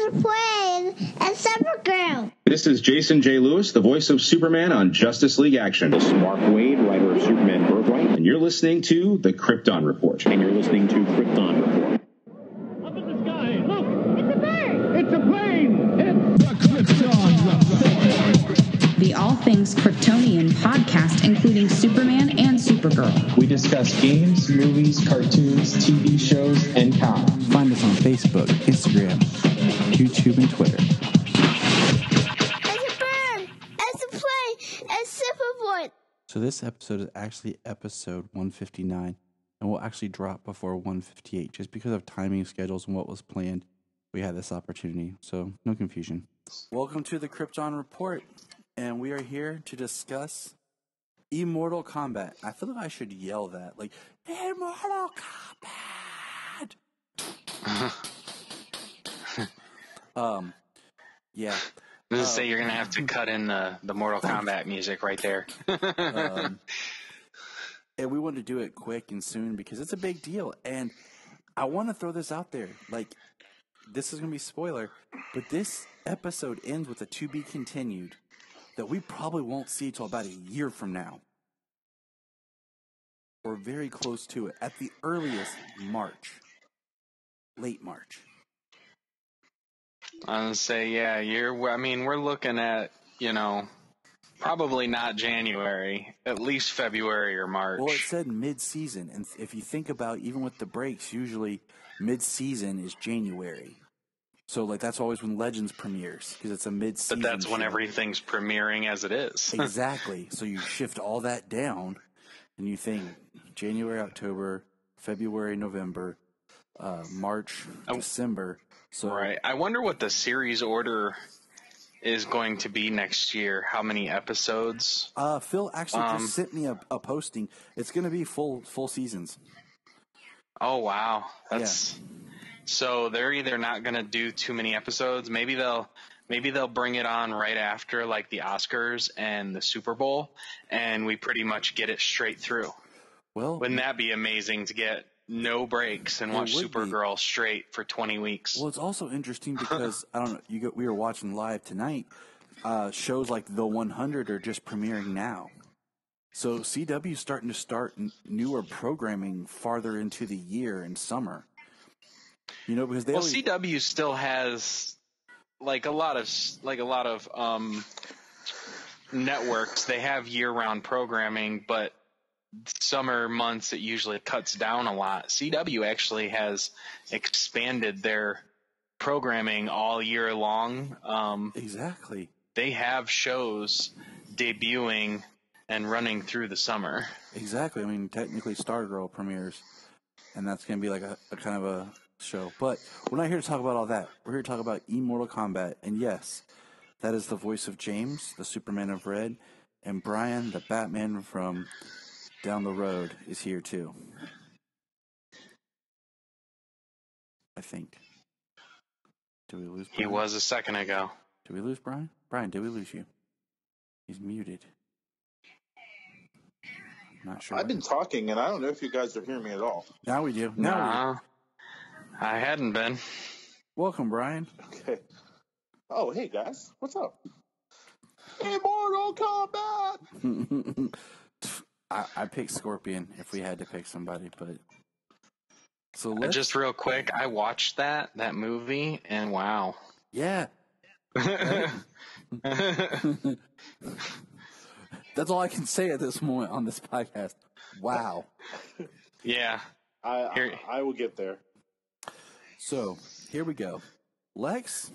as a plane and Supergirl. This is Jason J. Lewis, the voice of Superman on Justice League Action. This is Mark Waid, writer of Superman Birthright, And you're listening to The Krypton Report. and you're listening to Krypton Report. Up in the sky, look! It's a bird. It's a plane! It's the Krypton Report! the All Things Kryptonian podcast, including Superman and We discuss games, movies, cartoons, TV shows, and comics. Find us on Facebook, Instagram, YouTube, and Twitter. It's a bird. It's a plane. It's Superboy. So this episode is actually episode 159 and will actually drop before 158 just because of timing schedules and what was planned. We had this opportunity, so no confusion. Welcome to the Krypton Report, and we are here to discuss Immortal Kombat. I feel like I should yell that, like Immortal Kombat. um, yeah. This is say you're gonna have to cut in the, the Mortal Kombat music right there. um, and we want to do it quick and soon because it's a big deal. And I want to throw this out there. Like, this is going to be spoiler, but this episode ends with a to be continued that we probably won't see till about a year from now. Or very close to it. At the earliest, March. Late March. I would say, yeah, you're. I mean, we're looking at you know probably not January, at least February or March. Well, it said mid season. And if you think about even with the breaks, usually mid season is January. So, like, that's always when Legends premieres because it's a mid season. but that's when everything's premiering as it is. exactly. So, you shift all that down and you think January, October, February, November, uh, March, Oh. December. So, right. I wonder what the series order is going to be next year. How many episodes? uh, Phil actually Um, just sent me a, a posting. It's going to be full full seasons. Oh wow, that's so they're either not going to do too many episodes. Maybe they'll maybe they'll bring it on right after like the Oscars and the Super Bowl, and we pretty much get it straight through. Well, Wouldn't that be amazing to get no breaks and watch would be. Supergirl straight for twenty weeks? Well, it's also interesting because I don't know. You go, we were watching live tonight. Uh, shows like The 100 are just premiering now. So CW is starting to start n- newer programming farther into the year and summer. You know, because they Well, always, CW still has like a lot of like a lot of um, networks. They have year-round programming, but summer months it usually cuts down a lot. CW actually has expanded their programming all year long. Um, exactly. they have shows debuting and running through the summer. Exactly. I mean, technically, Stargirl premieres, and that's going to be like a, a kind of a show. But we're not here to talk about all that. We're here to talk about Immortal Kombat. And yes, that is the voice of James, the Superman of Red, and Brian, the Batman from down the road, is here too. I think. Did we lose? He was a second ago. Did we lose Brian? Brian, did we lose you? He's muted. Not sure. I've been talking, and I don't know if you guys are hearing me at all. Now we do. Now we do. Nah, I hadn't been. Welcome, Brian. Okay. Oh, hey guys, what's up? Immortal Kombat. I, I picked Scorpion if we had to pick somebody, but so Uh, let's Just real quick, I watched that that movie, and wow. yeah. That's all I can say at this moment on this podcast. Wow. yeah, I, I I will get there. So here we go. Lex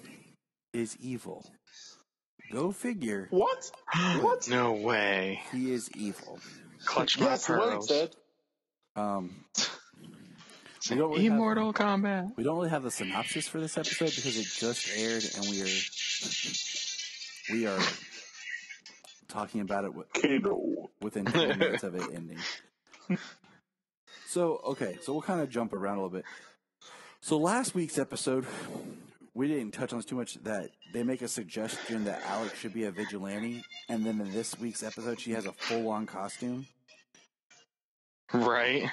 is evil. Go figure. What? What? no way. He is evil. Clutch my Yes, what it pearls. said. Um, we don't really have- Immortal Kombat. We don't really have the synopsis for this episode because it just aired and we are we are talking about it with, Kano. within 10 minutes of it ending. So, okay, so we'll kind of jump around a little bit. So, last week's episode, we didn't touch on this too much that they make a suggestion that Alex should be a vigilante, and then in this week's episode, she has a full on costume. Right.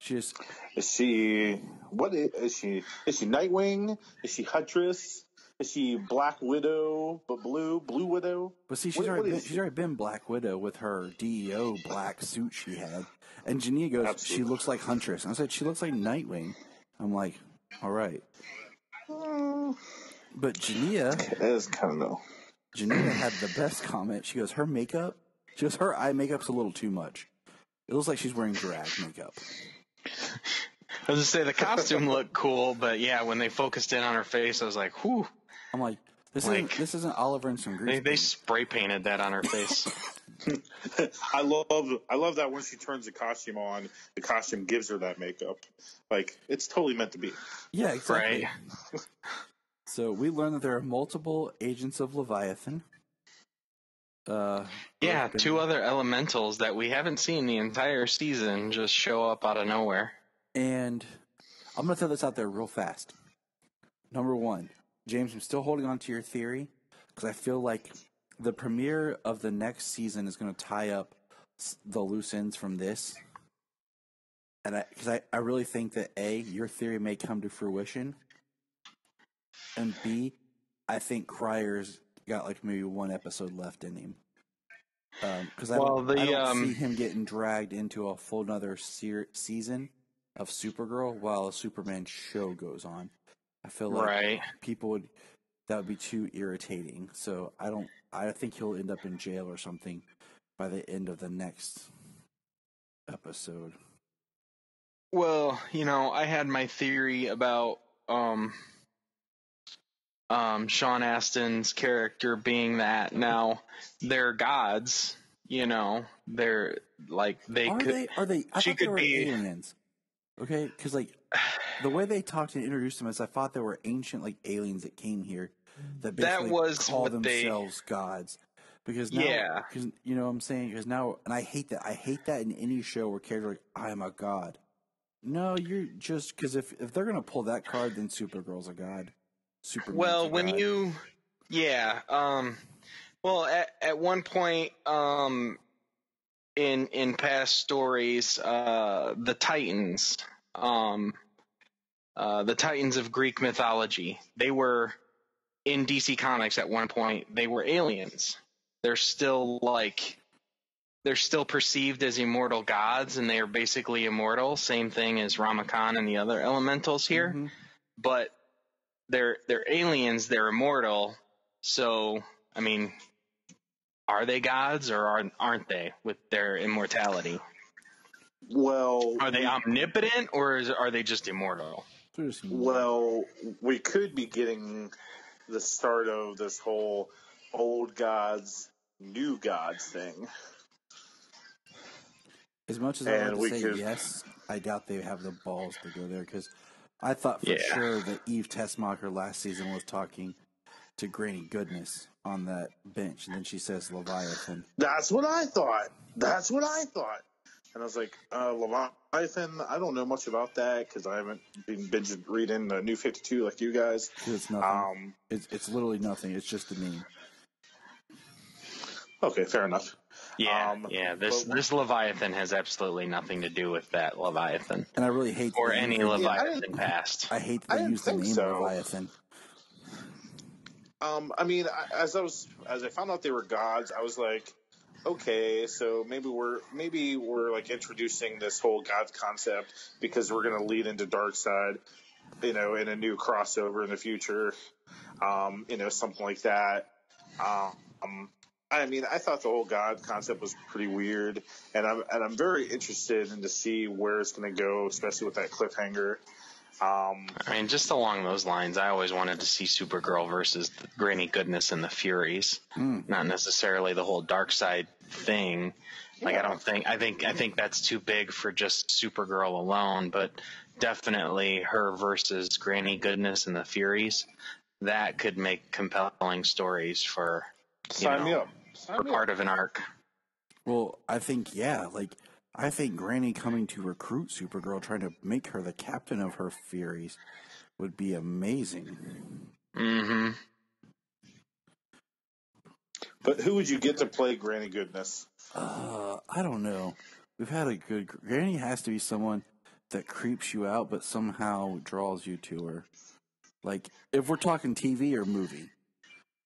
Just Is she what is, is she? Is she Nightwing? Is she Huntress? Is she Black Widow but blue? Blue Widow? But see, she's What- already what been, she's already been Black Widow with her DEO black suit she had, and Jania goes, Absolutely. she looks like Huntress. And I said she looks like Nightwing. I'm like, all right. Hmm. But Jania, It is kind of no. Jania had the best comment. She goes, her makeup, she goes, her eye makeup's a little too much. It looks like she's wearing drag makeup. I was to say the costume looked cool, but yeah, when they focused in on her face, I was like, whew. I'm like, this Like- isn't this isn't Oliver and some grease. They, they spray painted that on her face. I love I love that when she turns the costume on, the costume gives her that makeup. Like it's totally meant to be. yeah, exactly. right. So we learned that there are multiple agents of Leviathan. Uh, Yeah, been- two other elementals that we haven't seen the entire season just show up out of nowhere. And I'm going to throw this out there real fast. Number one, James, I'm still holding on to your theory because I feel like the premiere of the next season is going to tie up the loose ends from this. And I, because I, I really think that A, your theory may come to fruition. And B, I think Cryer's got like maybe one episode left in him. Because I, Well, don't, I don't um, see him getting dragged into a full another se- season of Supergirl while a Superman show goes on. I feel like Right. people would that would be too irritating. So I don't. I think he'll end up in jail or something by the end of the next episode. Well, you know, I had my theory about um um Sean Astin's character being that now they're gods, you know, they're like they are could they? Are they? I she they could were be- aliens. Okay, because like the way they talked and introduced them, as I thought they were ancient like aliens that came here that That basically was call what they- themselves gods. Because now, Yeah. because you know what I'm saying. Because now, and I hate that. I hate that in any show where characters are like, I am a god. No, you're just because if if they're gonna pull that card, then Supergirl's a god. Superman's Well, when god. you, yeah, um, well, at at one point, um, in in past stories, uh, the Titans, um, uh, the Titans of Greek mythology, they were in DC Comics at one point. They were aliens. They're still like. They're still perceived as immortal gods, and they are basically immortal. Same thing as Rama Khan and the other elementals here Mhm. but they're they're aliens, they're immortal. So, I mean, are they gods or are, aren't they with their immortality? Well, Are they we- omnipotent or is, are they just immortal? Just- Well, we could be getting the start of this whole old gods, new gods thing. As much as I And want we to say could- yes, I doubt they have the balls to go there because I thought for Yeah. sure that Eve Tessmacher last season was talking to Granny Goodness on that bench, and then she says Leviathan. That's what I thought. That's what I thought. And I was like, uh, Leviathan, I don't know much about that because I haven't been binge reading the New 52 like you guys. It's nothing. Um, it's it's literally nothing. It's just the name. okay, fair enough. Yeah, Um, yeah. This but- this Leviathan has absolutely nothing to do with that Leviathan And I really hate or that they any use- Leviathan past. I hate that I they didn't use the name so. Leviathan. Um, I mean, I- as I was, as I found out they were gods, I was like, okay, so maybe we're, maybe we're like introducing this whole god concept because we're going to lead into Darkseid, you know, in a new crossover in the future, um, you know, something like that. Um, I mean, I thought the whole god concept was pretty weird, and I'm and I'm very interested in to see where it's going to go, especially with that cliffhanger. Um, I mean, just along those lines, I always wanted to see Supergirl versus the Granny Goodness and the Furies, Mm. not necessarily the whole Darkseid thing. Like, I don't think I think I think that's too big for just Supergirl alone, but definitely her versus Granny Goodness and the Furies. That could make compelling stories for you sign me up. Sign for me up. part of an arc. Well, I think yeah, like I think Granny coming to recruit Supergirl, trying to make her the captain of her Furies, would be amazing. hmm But who would you get to play Granny Goodness? Uh, I don't know. We've had a good Granny has to be someone that creeps you out, but somehow draws you to her. Like if we're talking TV or movie,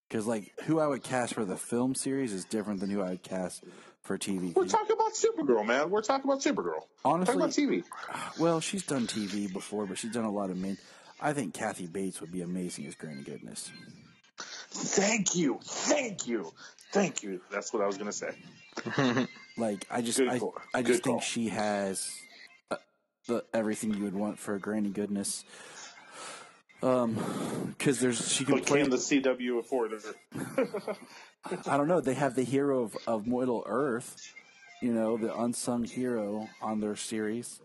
because like who I would cast for the film series is different than who I would cast for TV. We're talking about Supergirl, man. We're talking about Supergirl. Honestly, We're talking about TV. Well, she's done TV before, but she's done a lot of main. I think Kathy Bates would be amazing as Granny Goodness. Thank you, thank you, thank you. That's what I was gonna say. Like I just, I. I just Good think call. she has uh, the everything you would want for a Granny Goodness. Um, because there's she can But play. can the CW afford her? I don't know. They have the hero of, of Middle Earth, you know, the unsung hero on their series.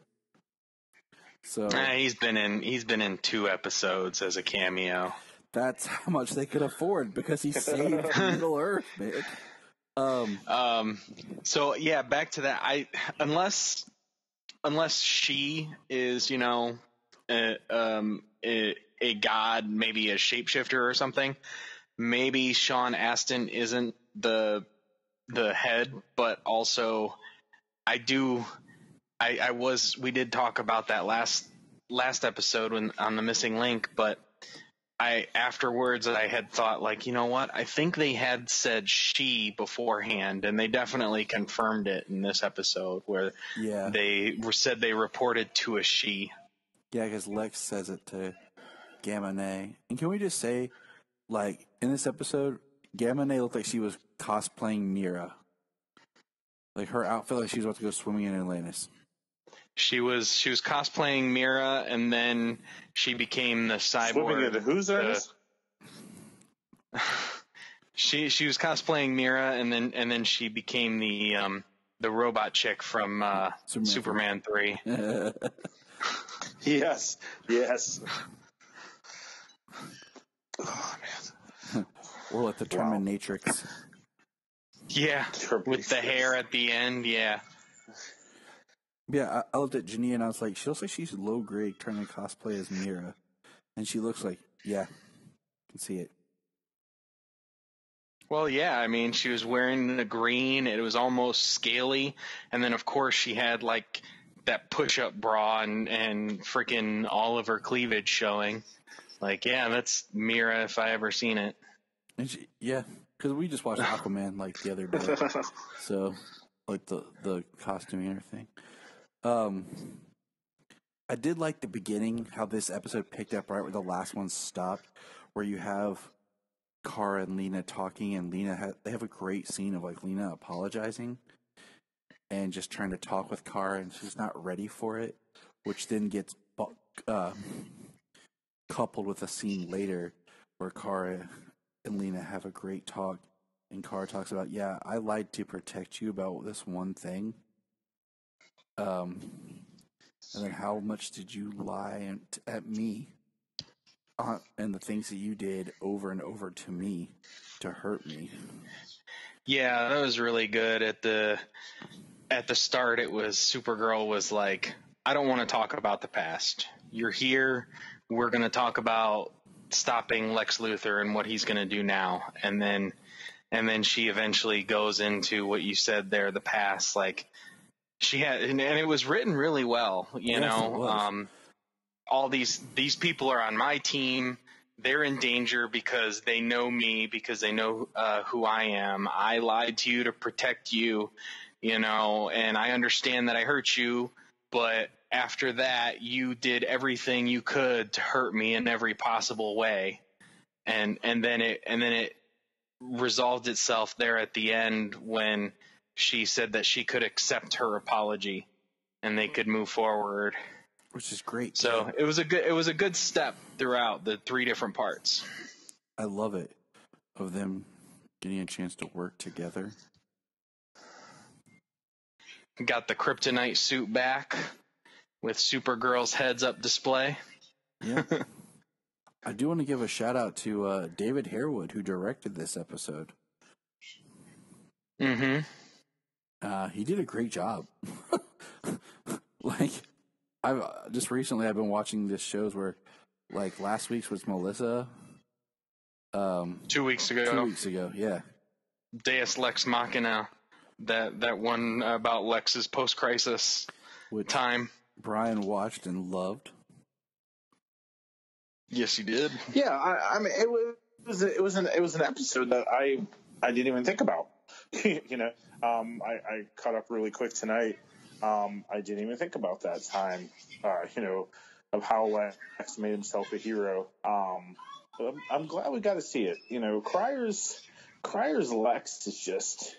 So Eh, he's been in he's been in two episodes as a cameo. That's how much they could afford because he saved Middle Earth, man. Um, Um, so yeah, back to that. I unless unless she is you know a, um, a, a god, maybe a shapeshifter or something. Maybe Sean Astin isn't the the head, but also I do. I, I was. We did talk about that last last episode when on the missing link, but I afterwards I had thought like, you know what? I think they had said she beforehand, and they definitely confirmed it in this episode where yeah, they were said they reported to a she. yeah, because Lex says it to Gamemnae. And can we just say, like in this episode, Gamemnae looked like she was cosplaying Mera. Like her outfit, like she was about to go swimming in Atlantis. She was she was cosplaying Mera, and then she became the Swimming cyborg. into whose ass? She she was cosplaying Mera, and then and then she became the um the robot chick from uh, Superman Superman three. Yes, yes. Oh man. or like the Wow. Terminatrix. Yeah, with the hair at the end. Yeah, Yeah, I, I looked at Janine and I was like, she looks like she's low grade trying to cosplay as Mera. And she looks like, yeah, can see it. Well, yeah, I mean, she was wearing the green. It was almost scaly, and then of course she had like that push-up bra and and freaking all of her cleavage showing. Like, yeah, that's Mera if I ever seen it. And she, yeah, because we just watched Aquaman like the other day. so, like the, the costuming and everything. Um, I did like the beginning, how this episode picked up right where the last one stopped, where you have Kara and Lena talking, and Lena ha- they have a great scene of like Lena apologizing and just trying to talk with Kara, and she's not ready for it, which then gets bu- uh, coupled with a scene later where Kara and Lena have a great talk, and Kara talks about, "Yeah, I lied to protect you about this one thing." Um, and then how much did you lie at, me? Uh, and the things that you did over and over to me to hurt me. Yeah, that was really good. At the at the start, it was Supergirl was like, "I don't want to talk about the past. You're here. We're going to talk about stopping Lex Luthor and what he's going to do now." And then and then she eventually goes into what you said there, the past. Like she had, and, and it was written really well. You Yes, know, um, all these these people are on my team. They're in danger because they know me, because they know uh, who I am. I lied to you to protect you, you know, and I understand that I hurt you, but after that, you did everything you could to hurt me in every possible way, and and then it and then it resolved itself there at the end when she said that she could accept her apology and they could move forward. Which is great. So it was a good it was a good step throughout the three different parts. I love it of them getting a chance to work together. Got the kryptonite suit back with Supergirl's heads up display. Yeah. I do want to give a shout out to uh, David Harewood who directed this episode. Mm-hmm. Uh, he did a great job. like, I've uh, just recently I've been watching this shows where, like, last week's was Melissa. Um, Two weeks ago, two weeks ago, yeah, Deus Lex Machina, that that one about Lex's post crisis which time. Brian watched and loved. Yes, you did. Yeah, I, I mean, it was it was, it was an it was an episode that I I didn't even think about. you know, um, I, I caught up really quick tonight. Um, I didn't even think about that time. Uh, you know, of how Lex made himself a hero. Um, I'm, I'm glad we got to see it. You know, Cryer's Cryer's Lex is just.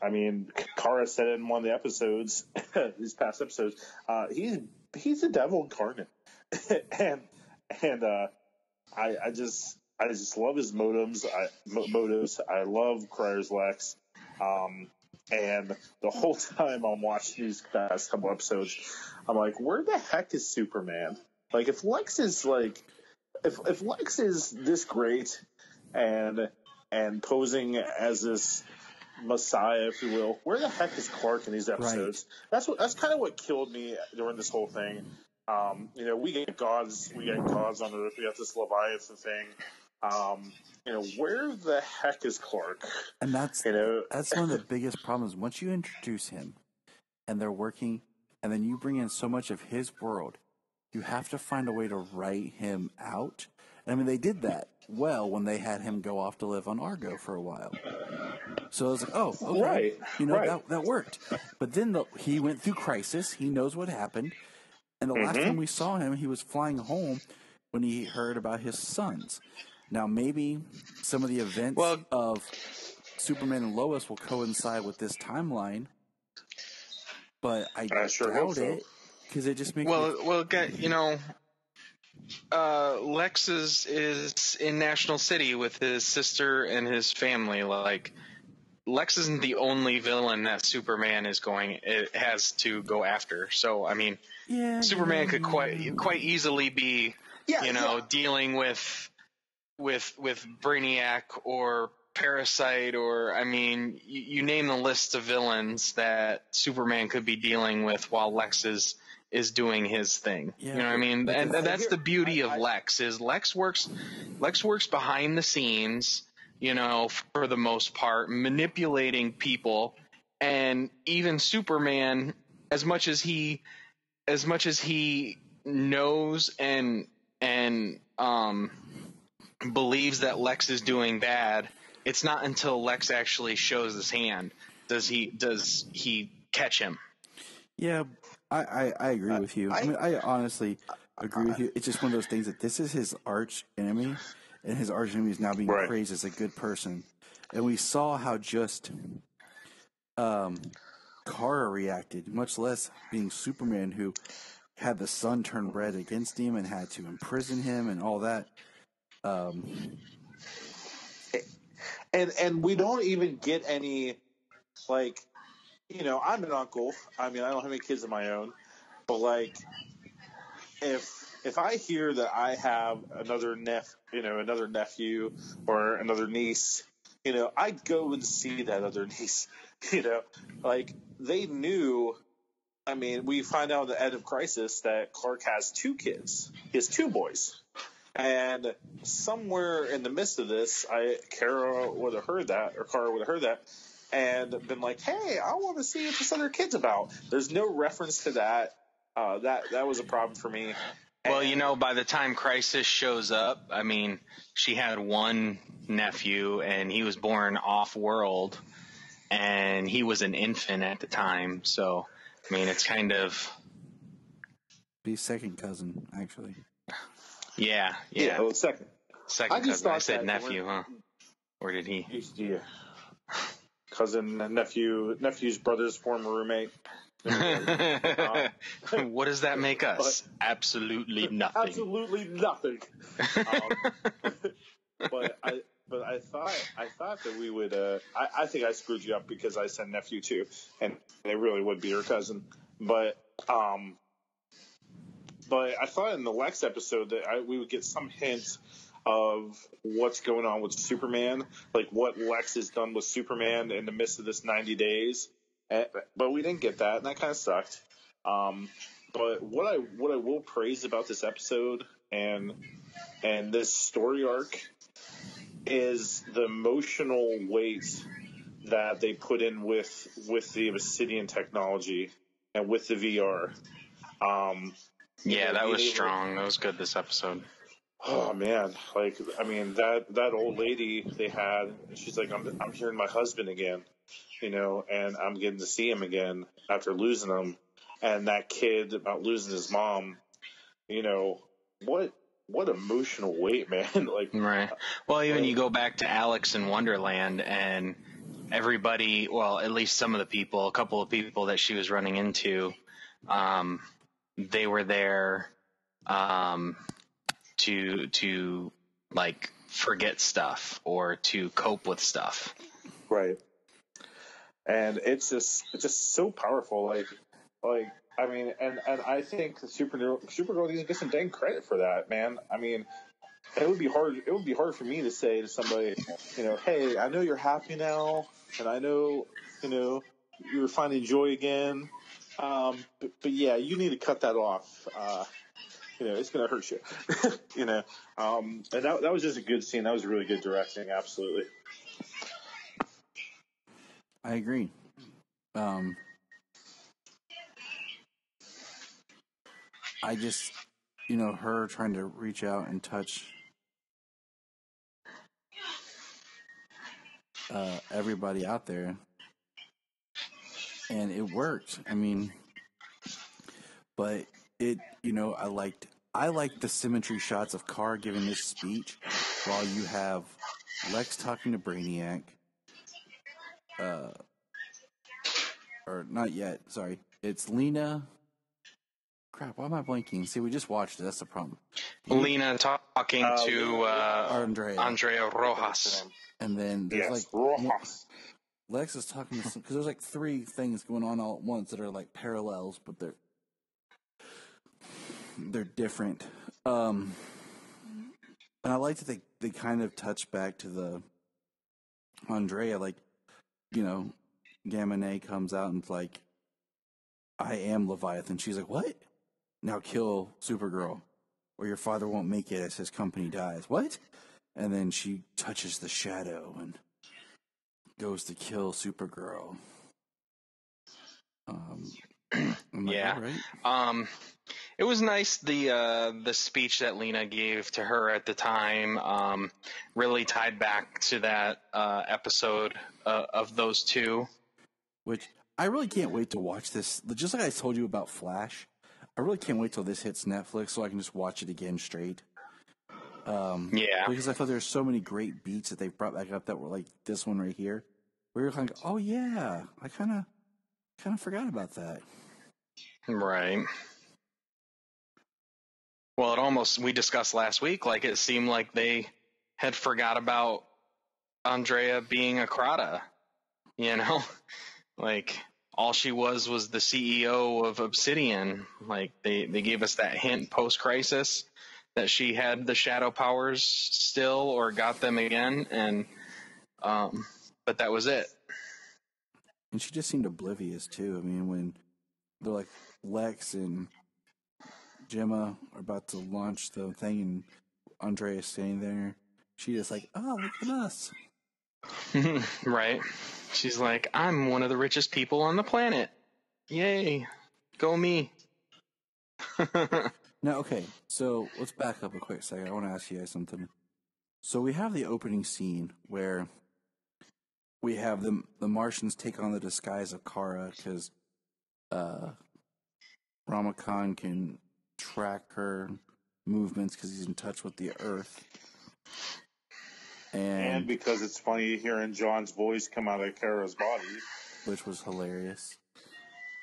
I mean, Kara said it in one of the episodes, these past episodes. Uh, he's he's the devil incarnate, and and uh, I I just I just love his modems. I mo- motives. I love Cryer's Lex. Um, and the whole time I'm watching these past couple episodes, I'm like, where the heck is Superman? Like, if Lex is like, if if Lex is this great, and and posing as this messiah, if you will, where the heck is Clark in these episodes? That's what that's kind of what killed me during this whole thing. Um, you know, we get gods, we get gods on Earth, we got this Leviathan thing. Um, you know, where the heck is Clark? And that's You know, that's one of the biggest problems. Once you introduce him, and they're working, and then you bring in so much of his world, you have to find a way to write him out. And I mean, they did that well when they had him go off to live on Argo for a while. So I was like, oh, okay, Right, you know right. that that worked. But then the, he went through crisis. He knows what happened. And the last Mm-hmm. time we saw him, he was flying home when he heard about his sons. Now maybe some of the events Well- of Superman and Lois will coincide with this timeline, but I, I sure hope doubt so. it because it just makes me Well, well, get- you know, uh, Lex is is in National City with his sister and his family. Like, Lex isn't the only villain that Superman is going it has to go after. So, I mean, yeah, Superman yeah, could quite quite easily be, Yeah, you know, yeah. dealing with with with Brainiac or Parasite or I mean, you, you name the list of villains that Superman could be dealing with while Lex is is doing his thing. Yeah, you know what I mean? And, that's the beauty of Lex is Lex works Lex works behind the scenes, you know, for the most part, manipulating people and even Superman as much as he as much as he knows and and um believes that Lex is doing bad, it's not until Lex actually shows his hand does he does he catch him. Yeah, I, I, I agree with you. I, I- mean, I honestly agree with you. It's just one of those things that this is his arch enemy, and his arch enemy is now being Right. praised as a good person. And we saw how just um, Kara reacted, much less being Superman, who had the sun turn red against him and had to imprison him and all that. Um, and and we don't even get any like you know i'm an uncle. I mean i don't have any kids of my own. But like if if i hear that i have another neph you know another nephew or another niece you know I'd go and see that other niece you know. Like they knew i mean we find out at the end of crisis that clark has two kids he has two boys and somewhere in the midst of this, I Kara would have heard that, or Kara would have heard that, and been like, "Hey, I want to see what this other kid's about." There's no reference to that. Uh, that that was a problem for me. Well, you know, by the time Crisis shows up, I mean, she had one nephew and he was born off world and he was an infant at the time. So, I mean, it's kind of, be second cousin, actually. Yeah, yeah, yeah. well, second. Second I just cousin. I said that nephew, huh? when- Or did he? Yeah. Cousin, nephew, nephew's brother's former roommate. what does that make us? Absolutely nothing. Absolutely nothing. Um, but I but I thought I thought that we would. Uh, I, I think I screwed you up because I said nephew too, and they really would be your cousin. But um, but I thought in the Lex episode that I, we would get some hint of what's going on with Superman, like what Lex has done with Superman in the midst of this 90 days. Eh, But we didn't get that, and that kind of sucked. Um, but what I what I will praise about this episode and and this story arc is the emotional weight that they put in with with the Obsidian technology and with the VR. Um, Yeah, that was strong. That was good this episode. Oh man, like I mean that that old lady they had, she's like, I'm I'm hearing my husband again, you know, and I'm getting to see him again after losing him, and that kid about losing his mom, you know, what what emotional weight, man, like Right. Well, even you go back to Alex in Wonderland and everybody, well, at least some of the people, a couple of people that she was running into, um, they were there, um, to, to like forget stuff or to cope with stuff. Right. And it's just it's just so powerful. Like like I mean, and and I think the Supergirl Supergirl needs to get some dang credit for that, man. I mean, it would be hard. It would be hard for me to say to somebody, you know, hey, I know you're happy now, and I know, you know, you're finding joy again. Um, but, but yeah, you need to cut that off. Uh, you know, it's going to hurt you. you know, um, and that that was just a good scene. That was really good directing. Absolutely. I agree. Um, I just, you know, her trying to reach out and touch uh, everybody out there, and it worked. I mean, but it, you know, I liked, I liked the symmetry shots of Kara giving this speech while you have Lex talking to Brainiac. Uh, or not yet. Sorry, it's Lena. Crap, why am I blanking? See, we just watched it. That's the problem. Lena talking Uh, to, uh, Andrea. Andrea Rojas. And then there's Yes, like Rojas. Lex is talking to some because there's like three things going on all at once that are like parallels, but they're they're different. Um, and I like that they they kind of touch back to the Andrea, like you know, Gamemnae comes out and's like, "I am Leviathan." She's like, "What? Now kill Supergirl, or your father won't make it as his company dies." What? And then she touches the shadow and goes to kill Supergirl. Um, Yeah. "All right." Um, it was nice the uh, the speech that Lena gave to her at the time. Um, really tied back to that uh, episode uh, of those two. Which I really can't wait to watch this. Just like I told you about Flash, I really can't wait till this hits Netflix so I can just watch it again straight. Um, Yeah. because I thought there's so many great beats that they brought back up that were like this one right here. Where you're kind of, oh yeah, I kind of, kind of forgot about that. Right. Well, it almost we discussed last week. Like it seemed like they had forgot about Andrea being Acrata. You know, like all she was was the CEO of Obsidian. Like they they gave us that hint post crisis that she had the shadow powers still or got them again, and um, but that was it. And she just seemed oblivious too. I mean, when they're like Lex and Gemma are about to launch the thing, and Andrea's standing there, she just like, oh, look at us. right? She's like, I'm one of the richest people on the planet. Yay. Go me. Now, okay, so let's back up a quick second. I want to ask you guys something. So we have the opening scene where we have the the Martians take on the disguise of Kara because uh, Rama Khan can track her movements because he's in touch with the Earth. And And, because it's funny hearing John's voice come out of Kara's body. which was hilarious.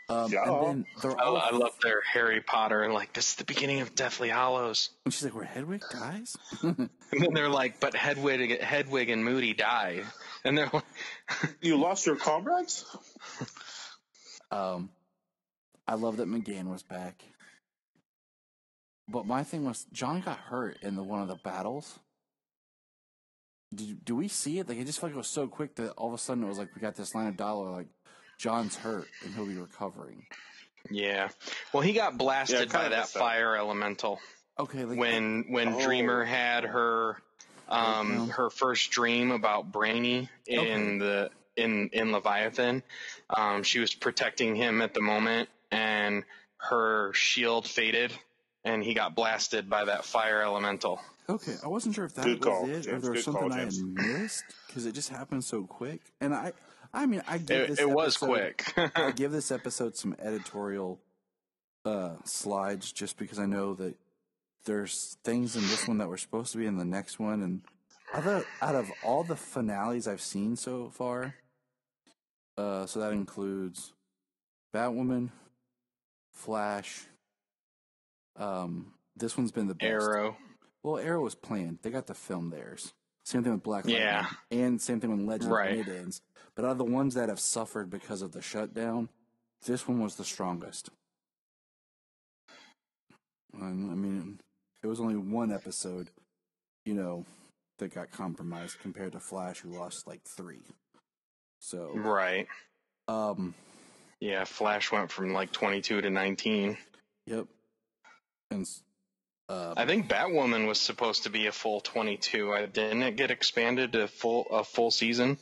Um, Yeah. And then they're I, all, I love their Harry Potter and like, this is the beginning of Deathly Hallows. and she's like, "Where Hedwig dies?" And then they're like, but Hedwig, Hedwig and Moody die. And they're like, You lost your comrades? Um, I love that M'gann was back. But my thing was, John got hurt in the one of the battles. Did do we see it? Like it just felt like it was so quick that all of a sudden it was like we got this line of dialogue like John's hurt and he'll be recovering. yeah. Well, he got blasted kinda by that messed fire elemental Okay, like when when Oh. Dreamer had her um Breakdown. her first dream about Brainy in Okay. the in in Leviathan. Um, she was protecting him at the moment, and her shield faded and he got blasted by that fire elemental. Okay, I wasn't sure if that Good was call, it or there was Good call, something I had missed because it just happened so quick. And I, I mean, I give It, this it was quick. I give this episode some editorial uh, slides just because I know that there's things in this one that were supposed to be in the next one, and other out of all the finales I've seen so far, uh, so that includes Batwoman, Flash. Um, this one's been the best. Arrow. Well, Arrow was planned. They got to film theirs. Same thing with Black Lightning. Yeah. And same thing with Legend Right. it ends. But out of the ones that have suffered because of the shutdown, this one was the strongest. Um, I mean, it was only one episode, you know, that got compromised compared to Flash, who lost like three. So, Right. um, Yeah, Flash went from like 22 to 19. yep. And s- uh, I think Batwoman was supposed to be a full 22. I, Didn't it get expanded to full a full season?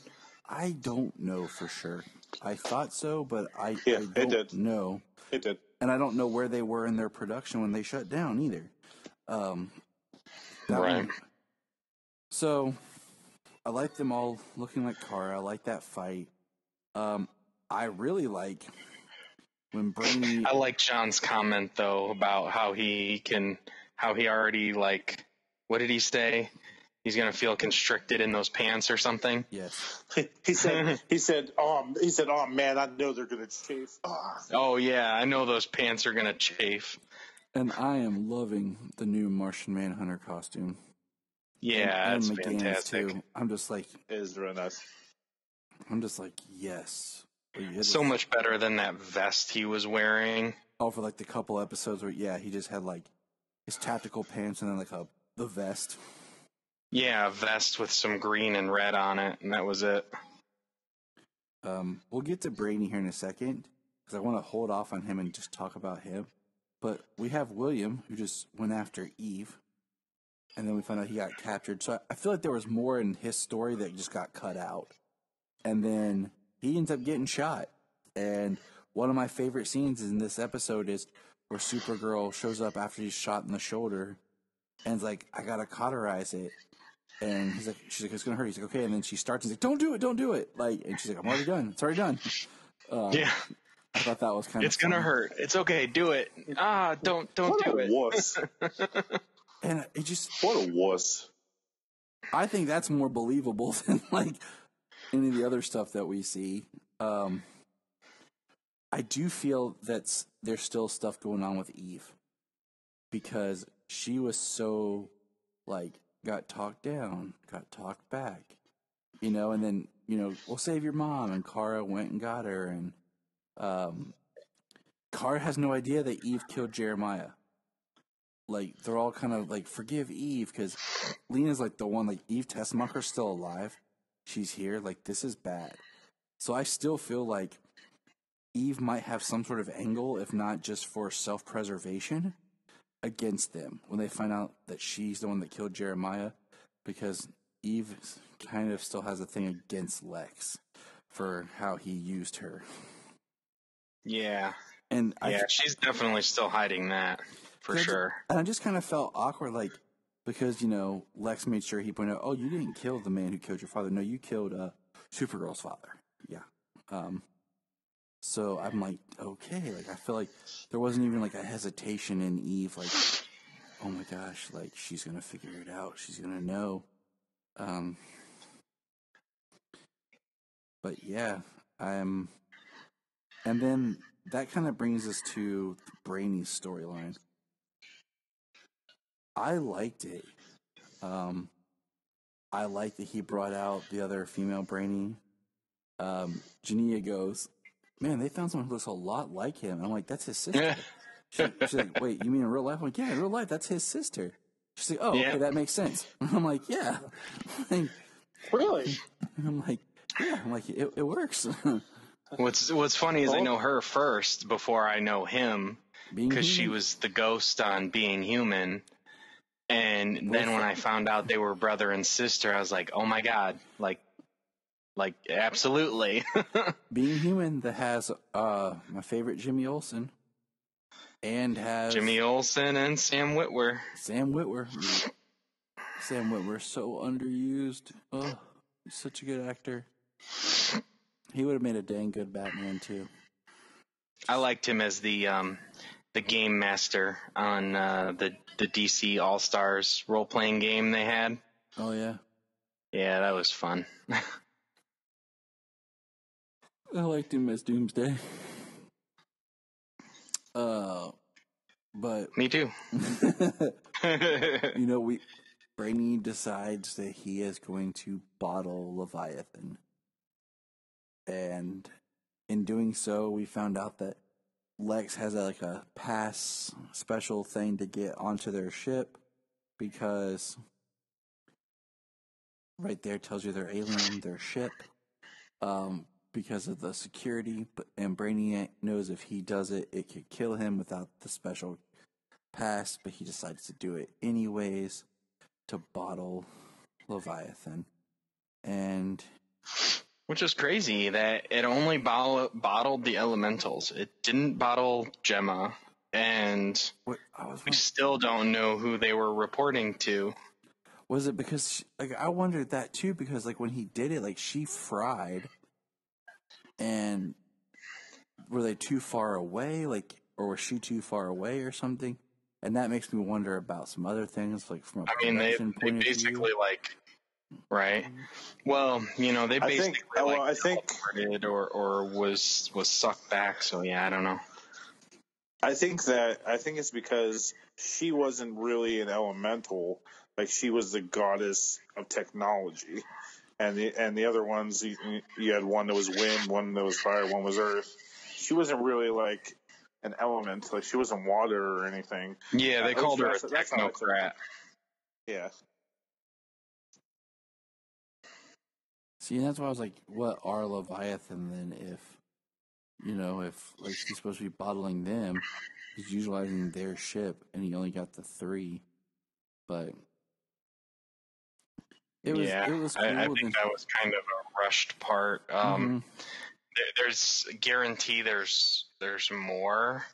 I don't know for sure. I thought so, but I, Yeah, I it don't did. know. It did. and I don't know where they were in their production when they shut down either. Um, Right. one- so I like them all looking like Kara. I like that fight. Um, I really like when Brainy. I like John's comment though about how he can, how he already like, what did he say? He's gonna feel constricted in those pants or something. yes, He, he said. He said. Oh, he said. Oh man, I know they're gonna chafe. Ah. Oh yeah, I know those pants are gonna chafe. and I am loving the new Martian Manhunter costume. Yeah, and, that's and M'gann's fantastic. too. I'm just like, It is real nice. I'm just like, yes. So much better than that vest he was wearing. Oh, for like the couple episodes where yeah, he just had like his tactical pants and then like a the vest. Yeah, a vest with some green and red on it, and that was it. Um, we'll get to Brainy here in a second because I want to hold off on him and just talk about him. But we have William who just went after Eve, and then we found out he got captured. So I, I feel like there was more in his story that just got cut out, and then he ends up getting shot. And one of my favorite scenes in this episode is where Supergirl shows up after he's shot in the shoulder, and is like, "I gotta cauterize it." And he's like, she's like, it's gonna hurt. He's like, okay. And then she starts and he's like, don't do it, don't do it. Like, and she's like, I'm already done. It's already done. Uh, Yeah, I thought that was kind it's of It's gonna hurt. It's okay. Do it. Ah, don't don't What do a it. wuss. And it just, What a wuss. I think that's more believable than like any of the other stuff that we see. Um, I do feel that there's still stuff going on with Eve because she was so like got talked down, got talked back, you know, and then you know we'll save your mom, and Kara went and got her, and um, Kara has no idea that Eve killed Jeremiah. Like they're all kind of like forgive Eve because Lena's like the one like Eve Tessmacher's still alive. She's here. Like this is bad. So I still feel like Eve might have some sort of angle, if not just for self preservation, against them when they find out that she's the one that killed Jeremiah, because Eve kind of still has a thing against Lex for how he used her. Yeah, And I, yeah, she's definitely still hiding that for I sure. And I just kind of felt awkward, like because you know Lex made sure he pointed out, "Oh, you didn't kill the man who killed your father. No, you killed uh, Supergirl's father." Yeah. Um. So I'm like, okay, like I feel like there wasn't even like a hesitation in Eve, like, oh my gosh, like she's gonna figure it out. She's gonna know. Um. But yeah, I'm. And then that kind of brings us to Brainy's storyline. I liked it. Um, I like that he brought out the other female Brainy. Um, Jania goes, "Man, they found someone who looks a lot like him." And I'm like, "That's his sister." She's like, she's like, "Wait, you mean in real life?" I'm like, "Yeah, in real life, that's his sister." She's like, "Oh, Yeah. okay, that makes sense." I'm like, "Yeah." Like, Really? I'm like, "Yeah." I'm like, "It, it works." What's What's funny is I Oh. know her first before I know him because she was the ghost on Being Human. And then when I found out they were brother and sister, I was like, "Oh my god!" Like, like absolutely. being human that has uh my favorite Jimmy Olsen. and has Jimmy Olsen and Sam Witwer. Sam Witwer. Sam Witwer so underused. Oh, he's such a good actor. He would have made a dang good Batman too. I liked him as the um, the game master on uh, the the DC All Stars role playing game they had. Oh yeah, Yeah, that was fun. I liked him as Doomsday. Uh, but Me too. you know, we Brainy decides that he is going to bottle Leviathan, and in doing so, we found out that Lex has a, like a pass special thing to get onto their ship because right there tells you they're alien, their ship, um, because of the security. But and Brainiac knows if he does it, it could kill him without the special pass. But he decides to do it anyways to bottle Leviathan, and Which is crazy that it only bottle, bottled the elementals. It didn't bottle Gemma, and what we still don't know who they were reporting to. Was it because she, like I wondered that too because like when he did it like she fried and were they too far away like or was she too far away or something and that makes me wonder about some other things like from a I mean, they they basically like, right? Mm-hmm. Well, you know, they I basically think- well, like I think- teleported or or was was sucked back. So yeah, I don't know. I think that I think it's because she wasn't really an elemental, like she was the goddess of technology, and the and the other ones you, you had one that was wind, one that was fire, one was earth. She wasn't really like an element, like she wasn't water or anything. Yeah, they At called her a least that's- that's how I took technocrat. Yeah, See, that's why I was like, what are Leviathan then if you know, if like she's supposed to be bottling them, he's utilizing their ship and he only got the three. But it was yeah, it was cool. I, I think that was kind of a rushed part. Um, Mhm. there, there's guarantee there's there's more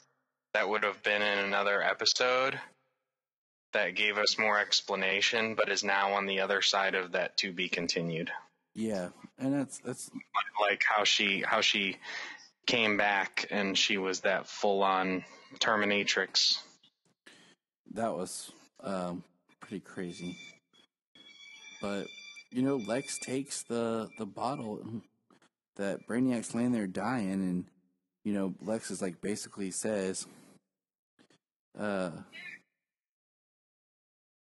that would have been in another episode that gave us more explanation, but is now on the other side of that to be continued. Yeah, and that's that's Like how she how she came back and she was that full on Terminatrix. that was um, pretty crazy. But you know, Lex takes the the bottle that Brainiac's laying there dying, and you know, Lex is like basically says, uh,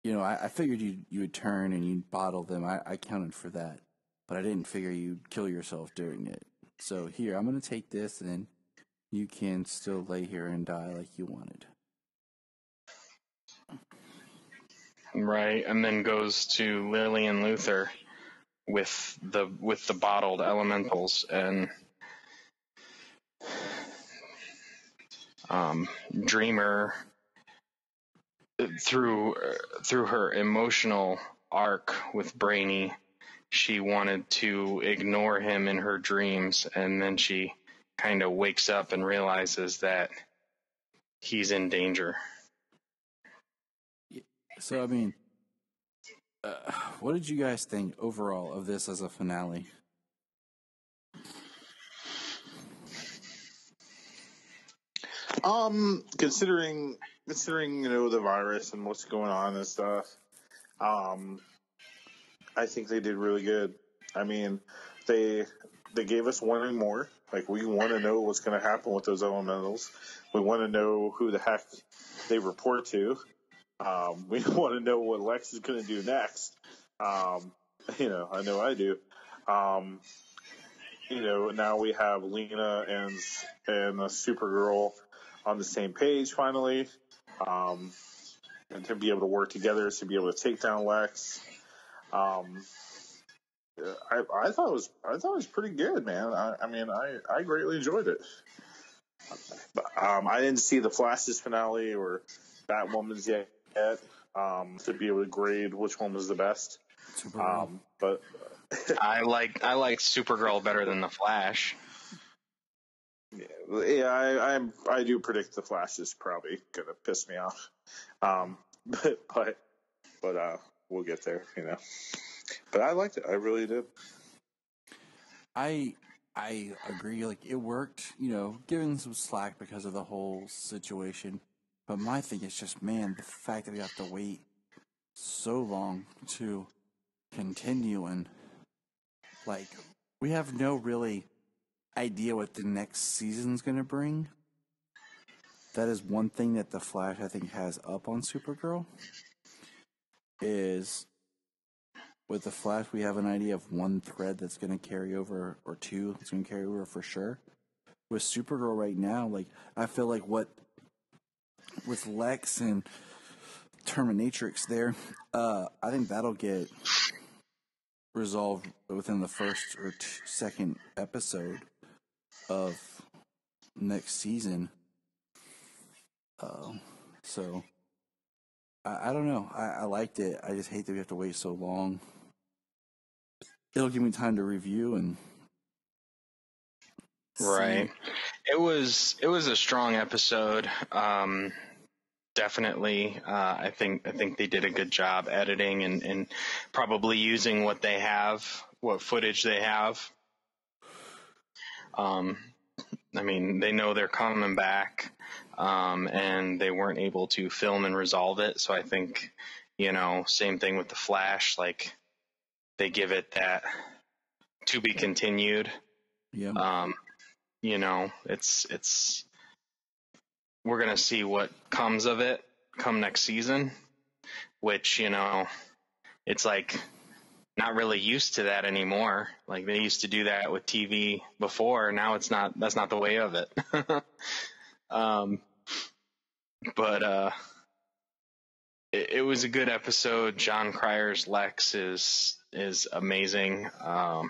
you know, I, I figured you you would turn and you'd bottle them. I, I counted for that, but I didn't figure you'd kill yourself during it. So here, I'm gonna take this, and you can still lay here and die like you wanted. Right, and then goes to Lillian Luthor with the with the bottled elementals and um, Dreamer through through her emotional arc with Brainy, she wanted to ignore him in her dreams, and then she kind of wakes up and realizes that he's in danger. So I mean, uh, what did you guys think overall of this as a finale? Um, considering considering you know the virus and what's going on and stuff, um, I think they did really good. I mean, they they gave us one more. Like we want to know what's going to happen with those elementals. We want to know who the heck they report to. Um, we want to know what Lex is going to do next. Um, you know, I know I do. Um, you know, now we have Lena and and Supergirl on the same page finally, um, and to be able to work together to be able to take down Lex. Um, I, I thought it was I thought it was pretty good, man. I, I mean, I, I greatly enjoyed it. Um, I didn't see the Flash's finale or Batwoman's yet, um, to be able to grade which one was the best. Supergirl. Um, but I like I like Supergirl better than the Flash. Yeah, yeah I, I'm. I do predict the Flash is probably gonna piss me off. Um, but but but uh, we'll get there, you know. But I liked it. I really did. I I agree. Like it worked, you know, given some slack because of the whole situation. But my thing is just, man, the fact that we have to wait so long to continue and like we have no really idea what the next season's going to bring. That is one thing that the Flash I think has up on Supergirl is with the Flash we have an idea of one thread that's going to carry over or two that's going to carry over for sure. With Supergirl right now, like I feel like what with Lex and Terminatrix there, uh, I think that'll get resolved within the first or t- second episode of next season. Uh, so I, I don't know. I, I liked it. I just hate that we have to wait so long. It'll give me time to review and. Right. It was it was a strong episode. Um, definitely, uh, I think I think they did a good job editing and, and probably using what they have, what footage they have. Um, I mean, they know they're coming back, um, and they weren't able to film and resolve it. So I think, you know, same thing with the Flash. Like they give it that to be continued. Yeah. Um, you know, it's it's we're gonna see what comes of it come next season, which you know, it's like not really used to that anymore. Like they used to do that with TV before. Now it's not. That's not the way of it. um, but uh, it, it was a good episode. Jon Cryer's Lex is is amazing. Um,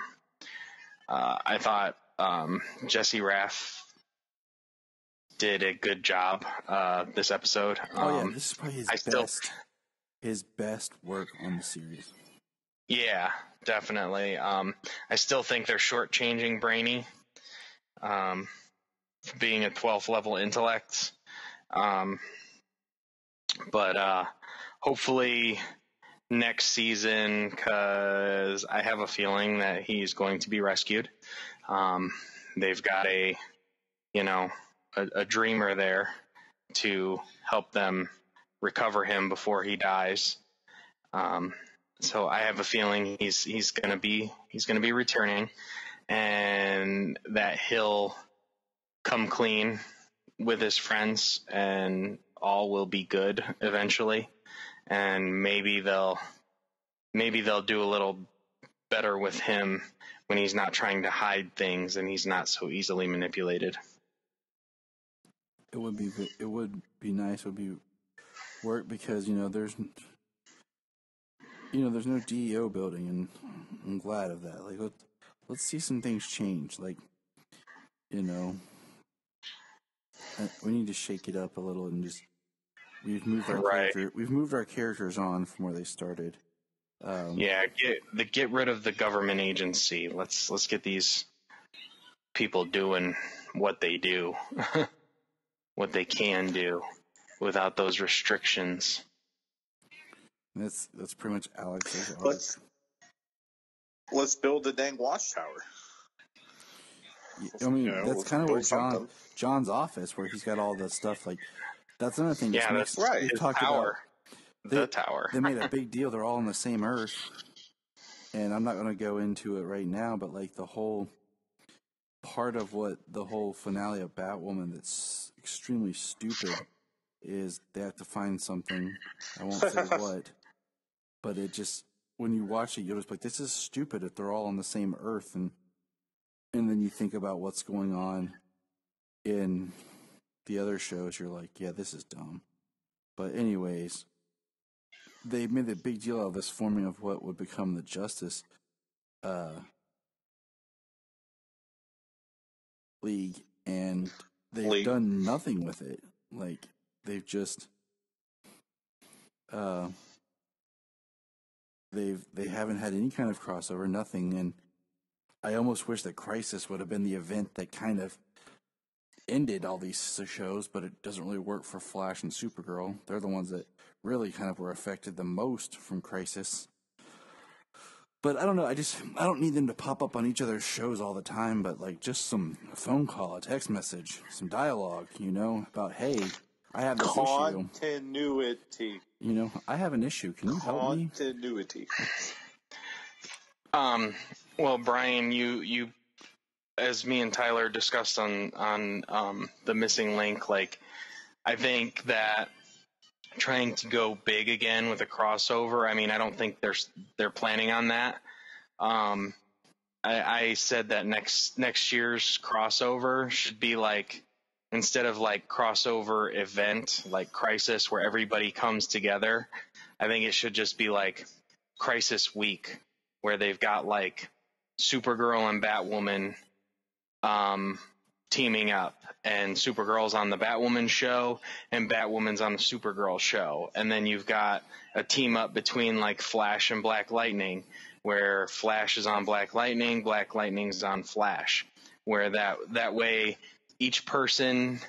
uh, I thought um, Jesse Rath did a good job uh, this episode. Oh yeah, Um, this is probably his I best still- his best work on the series. Yeah, definitely. Um, I still think they're shortchanging Brainy, um, being a 12th level intellect. Um, but uh, hopefully next season, because I have a feeling that he's going to be rescued. Um, they've got a, you know, a, a dreamer there to help them recover him before he dies. Um, so I have a feeling he's he's gonna be he's gonna be returning, and that he'll come clean with his friends, and all will be good eventually, and maybe they'll maybe they'll do a little better with him when he's not trying to hide things and he's not so easily manipulated. It would be it would be nice. It would be work because you know there's you know there's no DEO building, and I'm glad of that. Like let let's see some things change. Like you know uh, we need to shake it up a little and just we've moved our Right. character, we've moved our characters on from where they started. Um, Yeah, get the get rid of the government agency. Let's let's get these people doing what they do, what they can do, without those restrictions. That's that's pretty much Alex's. Let's let's build a dang watchtower. I mean, you know, that's let's kind of where John something. J'onn's office, where he's got all the stuff. Like that's another thing. Yeah, makes- that's right. we His talked tower, about the They- tower. they made a big deal. They're all on the same Earth, and I'm not going to go into it right now. But like the whole part of what the whole finale of Batwoman that's extremely stupid is they have to find something. I won't say what, but it just when you watch it, you're just like, this is stupid. If they're all on the same Earth, and and then you think about what's going on in the other shows, you're like, yeah, this is dumb. But anyways, they made a big deal of this forming of what would become the Justice uh, League, and they've League. done nothing with it. Like they've just uh, they've they haven't had any kind of crossover, nothing. And I almost wish that Crisis would have been the event that kind of ended all these shows, but it doesn't really work for Flash and Supergirl. They're the ones that really kind of were affected the most from Crisis. But I don't know. I just I don't need them to pop up on each other's shows all the time. But like just some phone call, a text message, some dialogue. You know about hey, I have this issue. Continuity. You know I have an issue. Can you help me? Continuity. Um, well, Brian, you you, as me and Tyler discussed on on um, the missing link, like I think that trying to go big again with a crossover. I mean, I don't think they're they're planning on that. Um, I, I said that next next year's crossover should be like instead of like crossover event like Crisis where everybody comes together. I think it should just be like Crisis Week where they've got like Supergirl and Batwoman um, teaming up, and Supergirl's on the Batwoman show, and Batwoman's on the Supergirl show, and then you've got a team up between like Flash and Black Lightning, where Flash is on Black Lightning, Black Lightning's on Flash, where that that way each person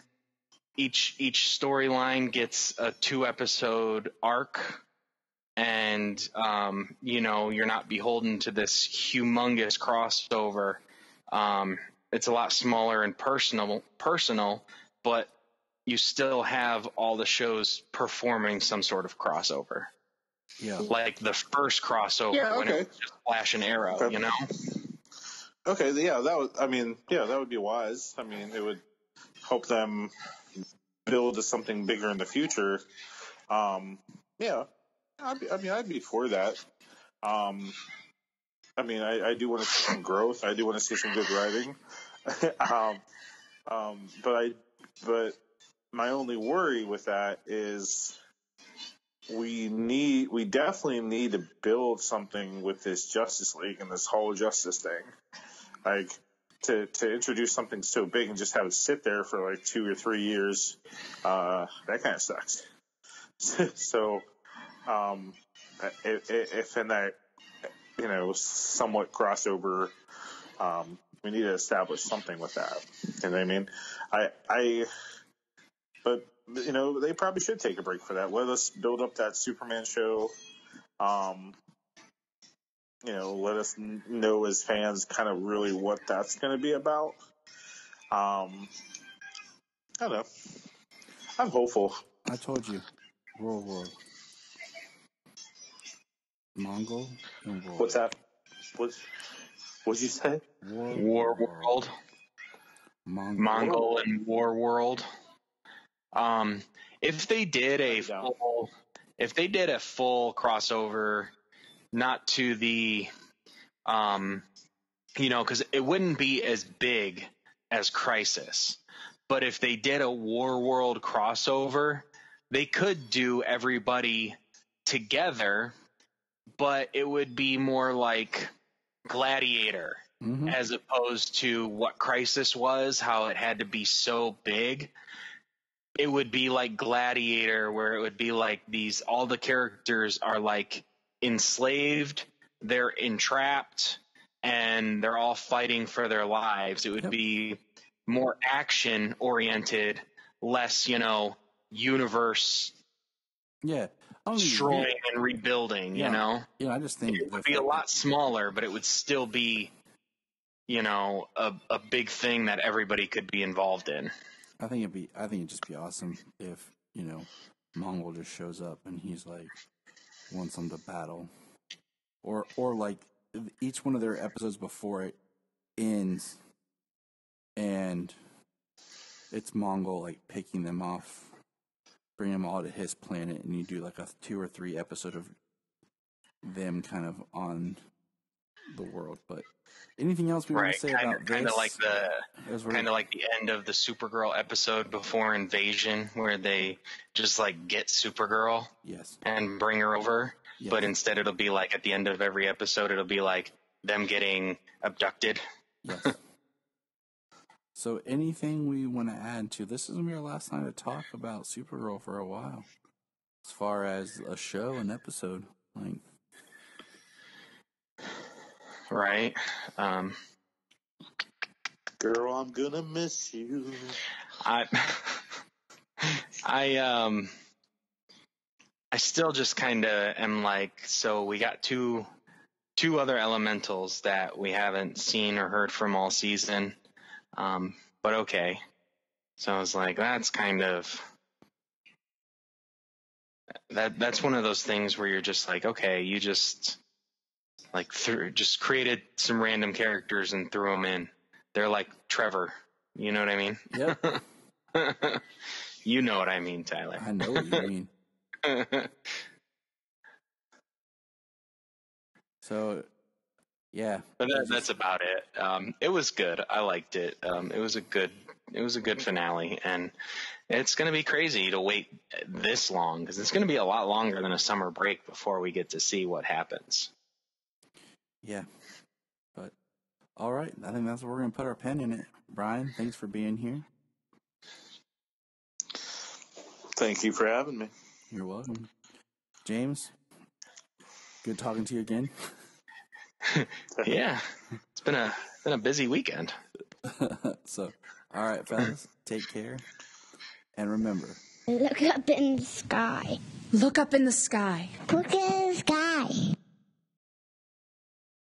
each each storyline gets a two episode arc and um, you know you're not beholden to this humongous crossover. Um, it's a lot smaller and personal, personal, but you still have all the shows performing some sort of crossover. Yeah, Like the first crossover Yeah, when okay. it was just Flash and Arrow, Okay. you know. Okay, yeah, that would. I mean, yeah, that would be wise. I mean, it would help them build to something bigger in the future. Um, yeah, I'd be, I mean, I'd be for that. Um, I mean, I, I do want to see some growth. I do want to see some good writing. um, um, but I, but my only worry with that is we need, we definitely need to build something with this Justice League and this whole Justice thing. Like to to introduce something so big and just have it sit there for like two or three years, uh, that kind of sucks. so, um, if, if in that you know somewhat crossover, um, we need to establish something with that. You know what I mean? I I, but you know they probably should take a break for that. Let us build up that Superman show. Um, you know, let us know as fans kind of really what that's going to be about. Um, I don't know. I'm hopeful. I told you, World War. Mongul What's that? What's what'd you say? War, War World, Mongul. Mongul and Warworld. Um, if they did a Write it down. full, if they did a full crossover, not to the, um, you know, because it wouldn't be as big as Crisis, but if they did a Warworld crossover, they could do everybody together, but it would be more like Gladiator Mhm. as opposed to what Crisis was, how it had to be so big. It would be like Gladiator, where it would be like these, all the characters are like enslaved, they're entrapped, and they're all fighting for their lives. It would Yep. be more action oriented, less, you know, universe Yeah. Oh, think- destroying and rebuilding, Yeah. you know? Yeah, I just think it would be a lot smaller, but it would still be, you know, a, a big thing that everybody could be involved in. I think it'd be. I think it'd just be awesome if you know, Mongul just shows up and he's like wants them to battle, or or like each one of their episodes before it ends, and it's Mongul like picking them off, bring them all to his planet, and you do like a two or three episode of them kind of on the world. But anything else we want to say Kind about of, kind this? of like the, kind of like the end of the Supergirl episode before Invasion, where they just like get Supergirl yes, and bring her over. yes. But instead, it'll be like at the end of every episode, it'll be like them getting abducted. Yes. so, anything we want to add to this is gonna be our last time to talk about Supergirl for a while, as far as a show and episode. Like, Right. Um, Girl, I'm gonna miss you. I I um I still just kind of am like so we got two two other elementals that we haven't seen or heard from all season. Um but okay. So I was like that's kind of that that's one of those things where you're just like okay, you just like threw just created some random characters and threw them in. They're like Trevor. You know what I mean? Yep. you know what I mean, Tyler. I know what you mean. So, yeah. But that, that's about it. Um, it was good. I liked it. Um, it was a good. It was a good finale, and it's going to be crazy to wait this long because it's going to be a lot longer than a summer break before we get to see what happens. Yeah. But, all right. I think that's where we're going to put our pen in it. Brian, thanks for being here. Thank you for having me. You're welcome. James, good talking to you again. Yeah, it's been a been a busy weekend. so, all right, fellas, take care. And remember, Look up in the sky. Look up in the sky. Look in the sky.